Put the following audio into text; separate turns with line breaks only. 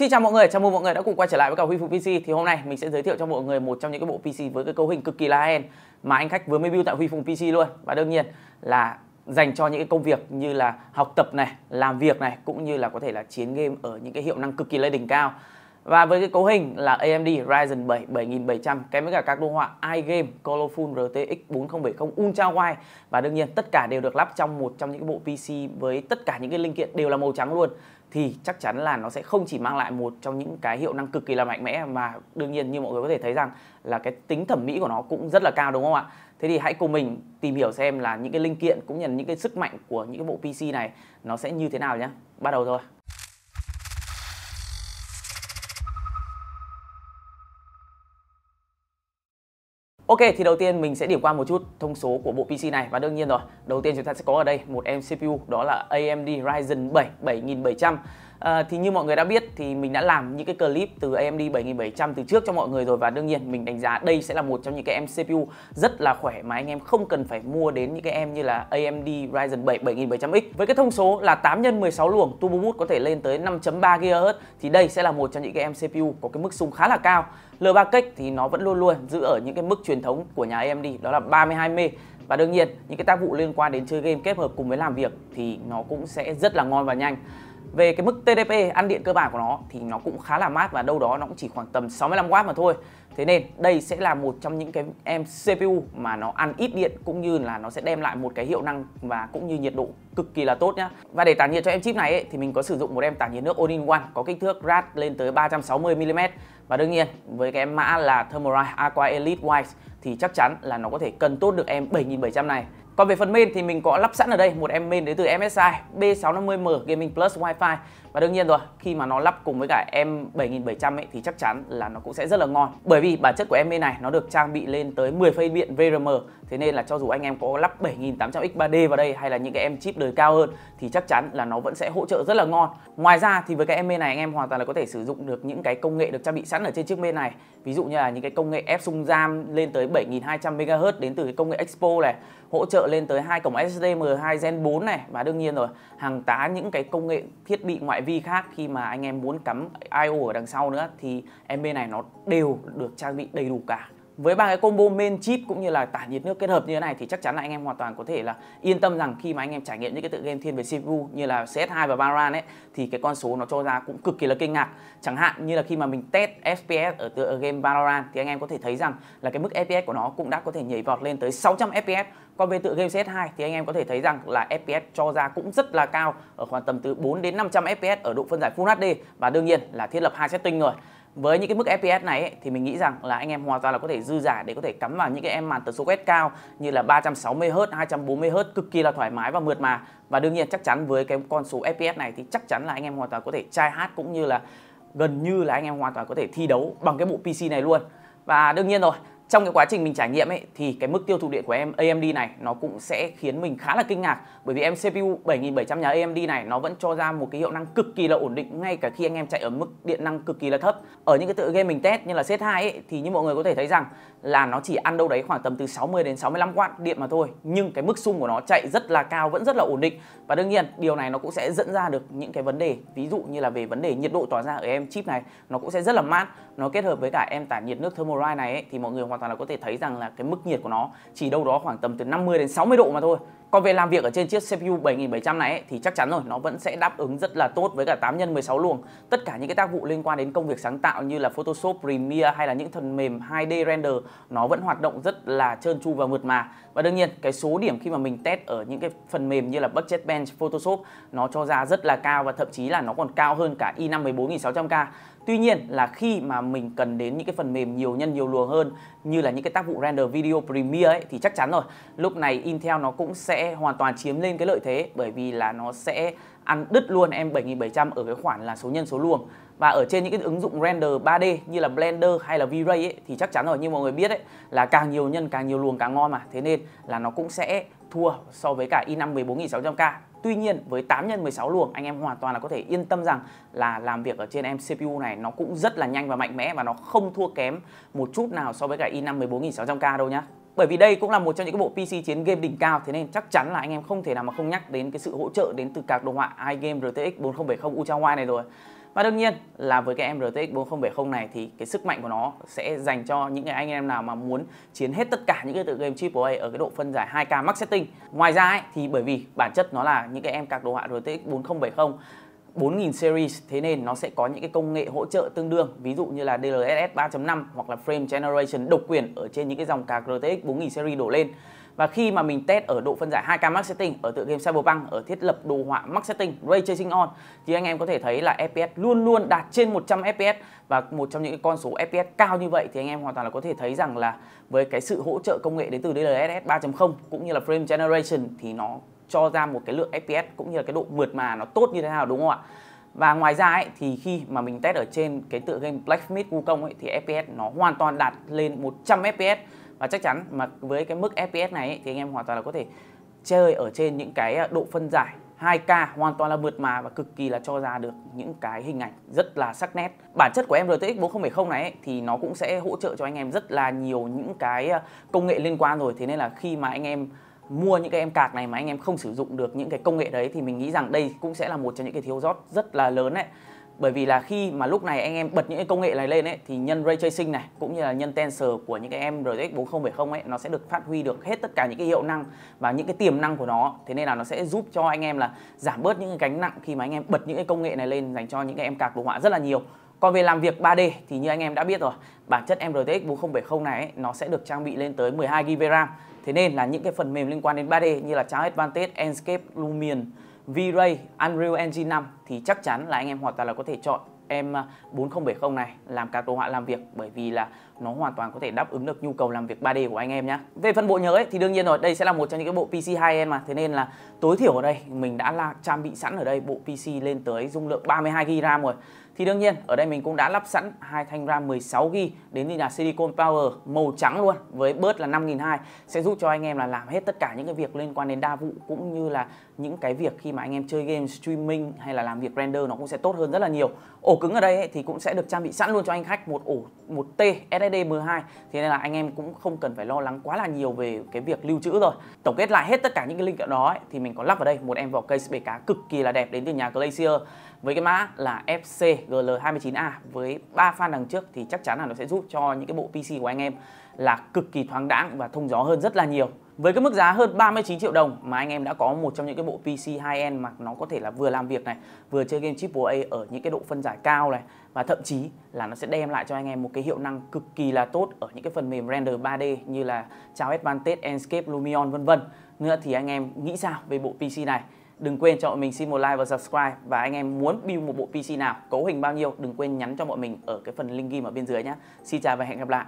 Xin chào mọi người, chào mừng mọi người đã cùng quay trở lại với cả Huy Phục PC. Thì hôm nay mình sẽ giới thiệu cho mọi người một trong những cái bộ PC với cái cấu hình cực kỳ là high mà anh khách vừa mới build tại Huy Phục PC luôn. Và đương nhiên là dành cho những cái công việc như là học tập này, làm việc này cũng như là có thể là chiến game ở những cái hiệu năng cực kỳ lên đỉnh cao. Và với cái cấu hình là AMD Ryzen 7 7700 kèm với cả các đồ họa iGame Colorful RTX 4070 Ultra Wide và đương nhiên tất cả đều được lắp trong một trong những cái bộ PC với tất cả những cái linh kiện đều là màu trắng luôn thì chắc chắn là nó sẽ không chỉ mang lại một trong những cái hiệu năng cực kỳ là mạnh mẽ mà đương nhiên như mọi người có thể thấy rằng là cái tính thẩm mỹ của nó cũng rất là cao, đúng không ạ? Thế thì hãy cùng mình tìm hiểu xem là những cái linh kiện cũng như là những cái sức mạnh của những cái bộ PC này nó sẽ như thế nào nhé. Bắt đầu thôi. Ok, thì đầu tiên mình sẽ điểm qua một chút thông số của bộ PC này. Và đương nhiên rồi, đầu tiên chúng ta sẽ có ở đây một em CPU đó là AMD Ryzen 7 7700 À, thì như mọi người đã biết thì mình đã làm những cái clip từ AMD 7700 từ trước cho mọi người rồi và đương nhiên mình đánh giá đây sẽ là một trong những cái em CPU rất là khỏe mà anh em không cần phải mua đến những cái em như là AMD Ryzen 7 7700X với cái thông số là 8 x 16 luồng turbo boost có thể lên tới 5.3 GHz thì đây sẽ là một trong những cái em CPU có cái mức xung khá là cao. L3 cách thì nó vẫn luôn luôn giữ ở những cái mức truyền thống của nhà AMD đó là 32 m. Và đương nhiên những cái tác vụ liên quan đến chơi game kết hợp cùng với làm việc thì nó cũng sẽ rất là ngon và nhanh về cái mức TDP ăn điện cơ bản của nó thì nó cũng khá là mát và đâu đó nó cũng chỉ khoảng tầm 65W mà thôi. Thế nên đây sẽ là một trong những cái em CPU mà nó ăn ít điện cũng như là nó sẽ đem lại một cái hiệu năng và cũng như nhiệt độ cực kỳ là tốt nhá. Và để tản nhiệt cho em chip này ấy, thì mình có sử dụng một em tản nhiệt nước All-in-One có kích thước rad lên tới 360 mm và đương nhiên với cái em mã là Thermalright Aqua Elite White thì chắc chắn là nó có thể cân tốt được em 7700 này. Còn về phần main thì mình có lắp sẵn ở đây, một em main đến từ MSI B650M Gaming Plus Wi-Fi. Và đương nhiên rồi, khi mà nó lắp cùng với cả em 7700 ấy, thì chắc chắn là nó cũng sẽ rất là ngon. Bởi vì bản chất của em main này, nó được trang bị lên tới 10 phây điện VRM thế nên là cho dù anh em có lắp 7800X 3D vào đây, hay là những cái em chip đời cao hơn, thì chắc chắn là nó vẫn sẽ hỗ trợ rất là ngon. Ngoài ra thì với cái em main này, anh em hoàn toàn là có thể sử dụng được những cái công nghệ được trang bị sẵn ở trên chiếc main này. Ví dụ như là những cái công nghệ ép sung RAM lên tới 7200 MHz đến từ cái công nghệ Expo này hỗ trợ lên tới hai cổng SSD M2 Gen 4 này. Và đương nhiên rồi, hàng tá những cái công nghệ thiết bị ngoại vi khác khi mà anh em muốn cắm I/O ở đằng sau nữa thì em bên này nó đều được trang bị đầy đủ cả với ba cái combo main chip cũng như là tản nhiệt nước kết hợp như thế này thì chắc chắn là anh em hoàn toàn có thể là yên tâm rằng khi mà anh em trải nghiệm những cái tựa game thiên về CPU như là CS2 và Valorant ấy, thì cái con số nó cho ra cũng cực kỳ là kinh ngạc. Chẳng hạn như là khi mà mình test FPS ở tựa game Valorant thì anh em có thể thấy rằng là cái mức FPS của nó cũng đã có thể nhảy vọt lên tới 600 FPS. Còn về tựa game CS2 thì anh em có thể thấy rằng là FPS cho ra cũng rất là cao, ở khoảng tầm từ 4 đến 500 FPS ở độ phân giải Full HD và đương nhiên là thiết lập hai setting rồi với những cái mức FPS này ấy, thì mình nghĩ rằng là anh em hoàn toàn là có thể dư giả để có thể cắm vào những cái em màn tần số quét cao như là 360Hz, 240Hz cực kỳ là thoải mái và mượt mà. Và đương nhiên chắc chắn với cái con số FPS này thì chắc chắn là anh em hoàn toàn có thể trai hát cũng như là gần như là anh em hoàn toàn có thể thi đấu bằng cái bộ PC này luôn. Và đương nhiên rồi trong cái quá trình mình trải nghiệm ấy thì cái mức tiêu thụ điện của em AMD này nó cũng sẽ khiến mình khá là kinh ngạc. Bởi vì em CPU 7700 nhà AMD này nó vẫn cho ra một cái hiệu năng cực kỳ là ổn định ngay cả khi anh em chạy ở mức điện năng cực kỳ là thấp. Ở những cái tựa game mình test như là set 2 ấy thì như mọi người có thể thấy rằng là nó chỉ ăn đâu đấy khoảng tầm từ 60 đến 65 W điện mà thôi. Nhưng cái mức xung của nó chạy rất là cao vẫn rất là ổn định. Và đương nhiên điều này nó cũng sẽ dẫn ra được những cái vấn đề ví dụ như là về vấn đề nhiệt độ tỏa ra ở em chip này nó cũng sẽ rất là mát. Nó kết hợp với cả em tản nhiệt nước Thermalright này ấy, thì mọi người hoàn hoàn toàn là có thể thấy rằng là cái mức nhiệt của nó chỉ đâu đó khoảng tầm từ 50 đến 60 độ mà thôi còn về làm việc ở trên chiếc CPU 7700 này ấy, thì chắc chắn rồi nó vẫn sẽ đáp ứng rất là tốt với cả 8 x 16 luồng. Tất cả những cái tác vụ liên quan đến công việc sáng tạo như là Photoshop, Premiere hay là những phần mềm 2D render nó vẫn hoạt động rất là trơn tru và mượt mà. Và đương nhiên cái số điểm khi mà mình test ở những cái phần mềm như là Budget Bench, Photoshop nó cho ra rất là cao và thậm chí là nó còn cao hơn cả i5 14600K. Tuy nhiên là khi mà mình cần đến những cái phần mềm nhiều nhân, nhiều luồng hơn, như là những cái tác vụ render video Premiere ấy, thì chắc chắn rồi. Lúc này Intel nó cũng sẽ hoàn toàn chiếm lên cái lợi thế, bởi vì là nó sẽ ăn đứt luôn em 7700 ở cái khoản là số nhân, số luồng. Và ở trên những cái ứng dụng render 3D như là Blender hay là V-Ray ấy, thì chắc chắn rồi, như mọi người biết ấy, là càng nhiều nhân, càng nhiều luồng càng ngon mà. Thế nên là nó cũng sẽ thua so với cả i5 14600K Tuy nhiên, với 8 x 16 luồng, anh em hoàn toàn là có thể yên tâm rằng là làm việc ở trên em CPU này nó cũng rất là nhanh và mạnh mẽ và nó không thua kém một chút nào so với cả i5 14600K đâu nhá. Bởi vì đây cũng là một trong những cái bộ PC chiến game đỉnh cao, thế nên chắc chắn là anh em không thể nào mà không nhắc đến cái sự hỗ trợ đến từ các đồ họa iGame RTX 4070 Ultra Wide này rồi. Và đương nhiên là với cái em RTX 4070 này thì cái sức mạnh của nó sẽ dành cho những cái anh em nào mà muốn chiến hết tất cả những cái tựa game AAA ở cái độ phân giải 2K max setting. Ngoài ra ấy, thì bởi vì bản chất nó là những cái em card đồ họa RTX 4070 4000 series, thế nên nó sẽ có những cái công nghệ hỗ trợ tương đương, ví dụ như là DLSS 3.5 hoặc là frame generation độc quyền ở trên những cái dòng card RTX 4000 series đổ lên. Và khi mà mình test ở độ phân giải 2K max setting, ở tựa game Cyberpunk, ở thiết lập đồ họa max setting, ray tracing on, thì anh em có thể thấy là FPS luôn luôn đạt trên 100 FPS và một trong những cái con số FPS cao như vậy thì anh em hoàn toàn là có thể thấy rằng là với cái sự hỗ trợ công nghệ đến từ DLSS 3.0 cũng như là frame generation thì nó cho ra một cái lượng FPS cũng như là cái độ mượt mà nó tốt như thế nào đúng không ạ? Và ngoài ra ấy, thì khi mà mình test ở trên cái tựa game Black Myth Wukong ấy, thì FPS nó hoàn toàn đạt lên 100 FPS và chắc chắn mà với cái mức FPS này ấy, thì anh em hoàn toàn là có thể chơi ở trên những cái ờ, độ phân giải 2K hoàn toàn là mượt mà và cực kỳ là cho ra được những cái hình ảnh rất là sắc nét. Bản chất của em RTX 4070 này ấy, thì nó cũng sẽ hỗ trợ cho anh em rất là nhiều những cái ờ, công nghệ liên quan rồi. Thế nên là khi mà anh em mua những cái em cạc này mà anh em không sử dụng được những cái công nghệ đấy thì mình nghĩ rằng đây cũng sẽ là một trong những cái thiếu sót rất là lớn đấy bởi vì là khi mà lúc này anh em bật những cái công nghệ này lên ấy thì nhân ray tracing này cũng như là nhân tensor của những cái em RTX 4070 ấy nó sẽ được phát huy được hết tất cả những cái hiệu năng và những cái tiềm năng của nó thế nên là nó sẽ giúp cho anh em là giảm bớt những cái gánh nặng khi mà anh em bật những cái công nghệ này lên dành cho những cái em card đồ họa rất là nhiều còn về làm việc 3D thì như anh em đã biết rồi bản chất em RTX 4070 này ấy, nó sẽ được trang bị lên tới 12GB RAM Thế nên là những cái phần mềm liên quan đến 3D như là Chao Advantage, Enscape, Lumion, V-Ray, Unreal Engine 5 thì chắc chắn là anh em hoàn toàn là có thể chọn em 4070 này làm các đồ họa làm việc bởi vì là nó hoàn toàn có thể đáp ứng được nhu cầu làm việc 3D của anh em nhé. Về phần bộ nhớ ấy, thì đương nhiên rồi, đây sẽ là một trong những cái bộ PC high-end mà thế nên là tối thiểu ở đây mình đã là trang bị sẵn ở đây bộ PC lên tới dung lượng 32GB RAM rồi. Thì đương nhiên ở đây mình cũng đã lắp sẵn hai thanh RAM 16GB đến từ nhà Silicon Power màu trắng luôn với bớt là 5002 sẽ giúp cho anh em là làm hết tất cả những cái việc liên quan đến đa vụ cũng như là những cái việc khi mà anh em chơi game streaming hay là làm việc render nó cũng sẽ tốt hơn rất là nhiều. Ổ cứng ở đây ấy, thì cũng sẽ được trang bị sẵn luôn cho anh khách một ổ một T SSD M2 thế nên là anh em cũng không cần phải lo lắng quá là nhiều về cái việc lưu trữ rồi. Tổng kết lại hết tất cả những cái linh kiện đó ấy, thì mình có lắp vào đây một em vỏ case bể cá cực kỳ là đẹp đến từ nhà Glacier với cái mã là FCGL29A với ba fan đằng trước thì chắc chắn là nó sẽ giúp cho những cái bộ PC của anh em là cực kỳ thoáng đãng và thông gió hơn rất là nhiều. Với cái mức giá hơn 39 triệu đồng mà anh em đã có một trong những cái bộ PC high-end mà nó có thể là vừa làm việc này, vừa chơi game AAA ở những cái độ phân giải cao này và thậm chí là nó sẽ đem lại cho anh em một cái hiệu năng cực kỳ là tốt ở những cái phần mềm render 3D như là Chao Advantage, Enscape, Lumion vân vân. Nữa thì anh em nghĩ sao về bộ PC này? Đừng quên cho bọn mình xin một like và subscribe và anh em muốn build một bộ PC nào, cấu hình bao nhiêu đừng quên nhắn cho bọn mình ở cái phần link ghim ở bên dưới nhé. Xin chào và hẹn gặp lại.